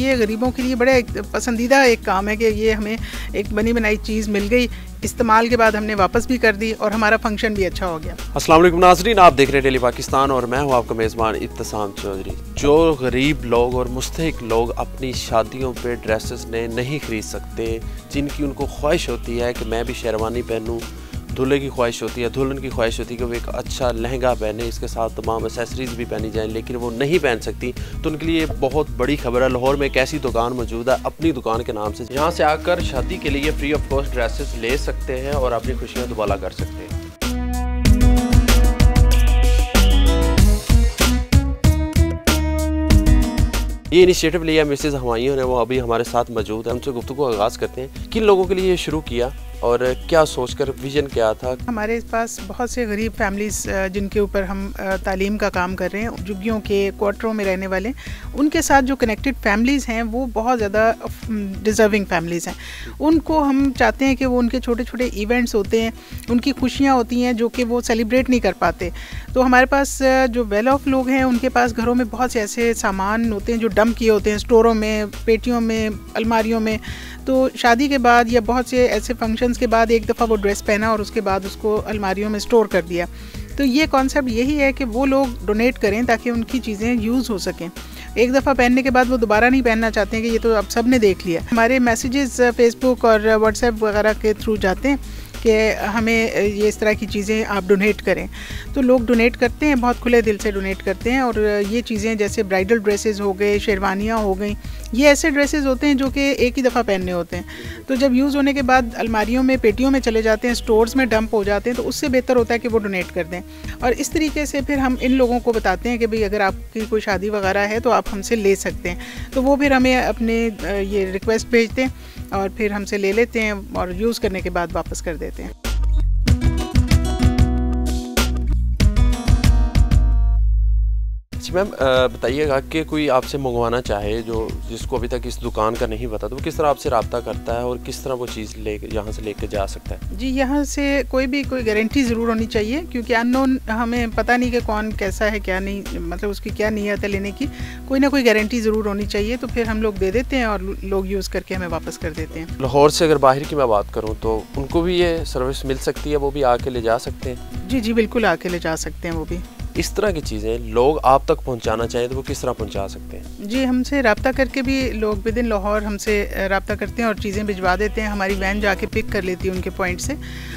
یہ غریبوں کے لیے بڑے پسندیدہ ایک کام ہے کہ یہ ہمیں ایک بنی بنائی چیز مل گئی، استعمال کے بعد ہم نے واپس بھی کر دی اور ہمارا فنکشن بھی اچھا ہو گیا۔ السلام علیکم ناظرین، آپ دیکھ رہے ہیں ڈیلی پاکستان اور میں ہوں آپ کا میزبان ابتسام چودھری۔ جو غریب لوگ اور مستحق لوگ اپنی شادیوں پہ ڈریسز نے نہیں خرید سکتے، جن کی ان کو خواہش ہوتی ہے کہ میں بھی شیروانی پہنوں دلہے کی خواہش ہوتی ہے دلہن کی خواہش ہوتی ہے کہ وہ ایک اچھا لہنگا پہنے، اس کے ساتھ تمام اسیسریز بھی پہنی جائیں، لیکن وہ نہیں پہن سکتی۔ تو ان کے لیے بہت بڑی خبر ہے۔ لاہور میں ایک ایسی دکان موجود ہے اپنی دکان کے نام سے یہاں سے آ کر شادی کے لیے فری آف کاسٹ ڈریسز لے سکتے ہیں اور اپنی خوشیاں دوبالا کر سکتے ہیں۔ یہ انیشیٹو لیا مسز ہمائیوں نے، وہ ابھی ہمارے ساتھ موجود ہیں۔ ان سے گفتگو آغاز کرتے ہیں۔ کن لوگوں کے لیے یہ شروع کیا؟ اور کیا سوچ کر ویژن کیا تھا؟ ہمارے پاس بہت سے غریب فیملیز جن کے اوپر ہم تعلیم کا کام کر رہے ہیں، جگیوں کے کوارٹروں میں رہنے والے، ان کے ساتھ جو کنیکٹڈ فیملیز ہیں، وہ بہت زیادہ ڈیزرونگ فیملیز ہیں۔ ان کو ہم چاہتے ہیں کہ وہ ان کے چھوٹے چھوٹے ایونٹس ہوتے ہیں، ان کی خوشیاں ہوتی ہیں جو کہ وہ سیلیبریٹ نہیں کر پاتے۔ تو ہمارے پاس جو ویل آف لوگ ہیں، ان کے پاس گھروں میں بہت سے ایسے سامان ہوتے ہیں جو ڈمپ کیے ہوتے ہیں اسٹوروں میں، پیٹیوں میں، الماریوں میں۔ تو شادی کے بعد یا بہت سے ایسے فنکشن فنکشنز کے بعد ایک دفعہ وہ ڈریس پہنا اور اس کے بعد اس کو الماریوں میں اسٹور کر دیا۔ تو یہ کانسیپٹ یہی ہے کہ وہ لوگ ڈونیٹ کریں تاکہ ان کی چیزیں یوز ہو سکیں۔ ایک دفعہ پہننے کے بعد وہ دوبارہ نہیں پہننا چاہتے ہیں کہ یہ تو اب سب نے دیکھ لیا۔ ہمارے میسیجز فیس بک اور واٹس ایپ وغیرہ کے تھرو جاتے ہیں۔ کہ ہمیں یہ اس طرح کی چیزیں آپ ڈونیٹ کریں۔ تو لوگ ڈونیٹ کرتے ہیں، بہت کھلے دل سے ڈونیٹ کرتے ہیں اور یہ چیزیں جیسے برائڈل ڈریسز ہو گئے، شیروانیاں ہو گئیں، یہ ایسے ڈریسز ہوتے ہیں جو کہ ایک ہی دفعہ پہننے ہوتے ہیں۔ تو جب یوز ہونے کے بعد الماریوں میں، پیٹیوں میں چلے جاتے ہیں اسٹورز میں ڈمپ ہو جاتے ہیں، تو اس سے بہتر ہوتا ہے کہ وہ ڈونیٹ کر دیں۔ اور اس طریقے سے پھر ہم ان لوگوں کو بتاتے ہیں کہ بھئی اگر آپ کی کوئی شادی وغیرہ ہے تو آپ ہم سے لے سکتے ہیں۔ تو وہ پھر ہمیں اپنے، یہ ریکویسٹ بھیجتے ہیں۔ اور پھر ہم سے لے لیتے ہیں اور یوز کرنے کے بعد واپس کر دیتے ہیں۔ جی میم بتائیے گا کہ کوئی آپ سے منگوانا چاہے جو جس کو ابھی تک اس دکان کا نہیں پتا تو وہ کس طرح آپ سے رابطہ کرتا ہے اور کس طرح وہ چیز لے یہاں سے لے کے جا سکتا ہے؟ جی یہاں سے کوئی بھی کوئی گارنٹی ضرور ہونی چاہیے کیونکہ ان نون ہمیں پتہ نہیں کہ کون کیسا ہے کیا نہیں مطلب اس کی کیا نیت ہے لینے کی کوئی نہ کوئی گارنٹی ضرور ہونی چاہیے تو پھر ہم لوگ دے دیتے ہیں اور لوگ یوز کر کے ہمیں واپس کر دیتے ہیں۔ لاہور سے اگر باہر کی میں بات کروں تو ان کو بھی یہ سروس مل سکتی ہے وہ بھی آ کے لے جا سکتے ہیں؟ جی جی بالکل آ کے لے جا سکتے ہیں وہ بھی۔ اس طرح کی چیزیں لوگ آپ تک پہنچانا چاہیں تو وہ کس طرح پہنچا سکتے ہیں؟ جی ہم سے رابطہ کر کے بھی لوگ ود ان لاہور ہم سے رابطہ کرتے ہیں اور چیزیں بھجوا دیتے ہیں۔ ہماری وین جا کے پک کر لیتی ہے ان کے پوائنٹ سے۔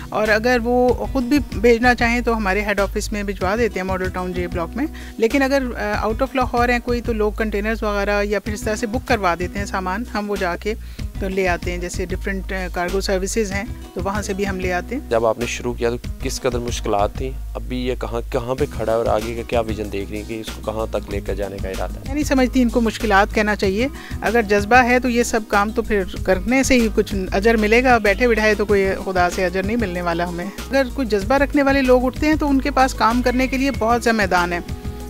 اور اگر وہ خود بھی بھیجنا چاہیں تو ہمارے ہیڈ آفس میں بھجوا دیتے ہیں ماڈل ٹاؤن جے بلاک میں۔ لیکن اگر uh, آؤٹ آف لاہور ہیں کوئی تو لوگ کنٹینرز وغیرہ یا پھر اس طرح سے بک کروا دیتے ہیں سامان۔ ہم وہ جا کے تو لے آتے ہیں جیسے ڈفرینٹ کارگو سروسز ہیں تو وہاں سے بھی ہم لے آتے ہیں۔ جب آپ نے شروع کیا تو کس قدر مشکلات تھیں؟ ابھی یہ کہاں کہاں پہ کھڑا ہے اور آگے کا کیا ویژن دیکھ رہی ہیں کہ اس کو کہاں تک لے کر جانے کا ارادہ ہے؟ میں نہیں سمجھتی ان کو مشکلات کہنا چاہیے۔ اگر جذبہ ہے تو یہ سب کام تو پھر کرنے سے ہی کچھ اجر ملے گا۔ بیٹھے بٹھائے تو کوئی خدا سے اجر نہیں ملنے والا ہمیں۔ اگر کچھ جذبہ رکھنے والے لوگ اٹھتے ہیں تو ان کے پاس کام کرنے کے لیے بہت سا میدان ہے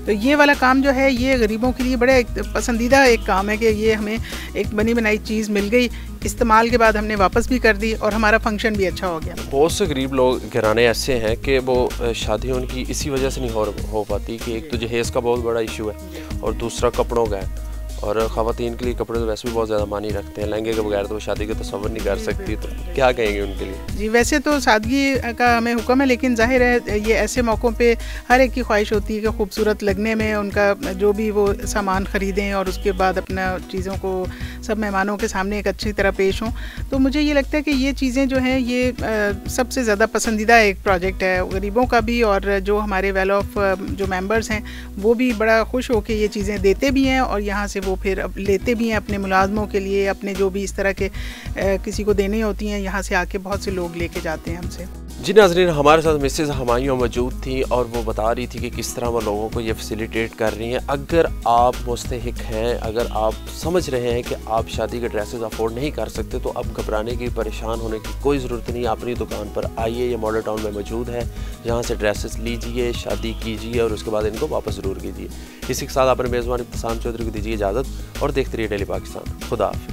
تو یہ والا کام جو ہے یہ غریبوں کے لیے بڑے پسندیدہ ایک کام ہے کہ یہ ہمیں ایک بنی بنائی چیز مل گئی، استعمال کے بعد ہم نے واپس بھی کر دی اور ہمارا فنکشن بھی اچھا ہو گیا۔ بہت سے غریب لوگ، گھرانے ایسے ہیں کہ وہ شادی ان کی اسی وجہ سے نہیں ہو پاتی کہ ایک تو جہیز کا بہت بڑا ایشو ہے اور دوسرا کپڑوں کا ہے۔ اور خواتین کے لیے کپڑے تو ویسے بھی بہت زیادہ معنی رکھتے ہیں، لہنگے کے بغیر تو وہ شادی کا تصور نہیں کر سکتی، تو کیا کہیں گے ان کے لیے؟ جی ویسے تو سادگی کا ہمیں حکم ہے، لیکن ظاہر ہے یہ ایسے موقعوں پہ ہر ایک کی خواہش ہوتی ہے کہ خوبصورت لگنے میں ان کا جو بھی وہ سامان خریدیں اور اس کے بعد اپنا چیزوں کو سب مہمانوں کے سامنے ایک اچھی طرح پیش ہوں۔ تو مجھے یہ لگتا ہے کہ یہ چیزیں جو ہیں، یہ سب سے زیادہ پسندیدہ ایک پروجیکٹ ہے غریبوں کا بھی اور جو ہمارے ویل آف جو ممبرس ہیں، وہ بھی بڑا خوش ہو کے یہ چیزیں دیتے بھی ہیں اور یہاں سے وہ پھر لیتے بھی ہیں اپنے ملازموں کے لیے، اپنے جو بھی اس طرح کے کسی کو دینی ہوتی ہیں، یہاں سے آ کے بہت سے لوگ لے کے جاتے ہیں ہم سے۔ جی ناظرین، ہمارے ساتھ مسز ہمایوں موجود تھیں اور وہ بتا رہی تھی کہ کس طرح وہ لوگوں کو یہ فیسیلیٹیٹ کر رہی ہیں۔ اگر آپ مستحق ہیں، اگر آپ سمجھ رہے ہیں کہ آپ شادی کے ڈریسز افورڈ نہیں کر سکتے، تو اب گھبرانے کی، پریشان ہونے کی کوئی ضرورت نہیں۔ اپنی دکان پر آئیے، یہ ماڈل ٹاؤن میں موجود ہے جہاں سے ڈریسز لیجیے، شادی کیجیے اور اس کے بعد ان کو واپس ضرور کیجیے اسی کے ساتھ اپنے میزبان ابتسام چودھری کو دیجیے اجازت اور دیکھتے رہیے ڈیلی پاکستان۔ خدا حافظ۔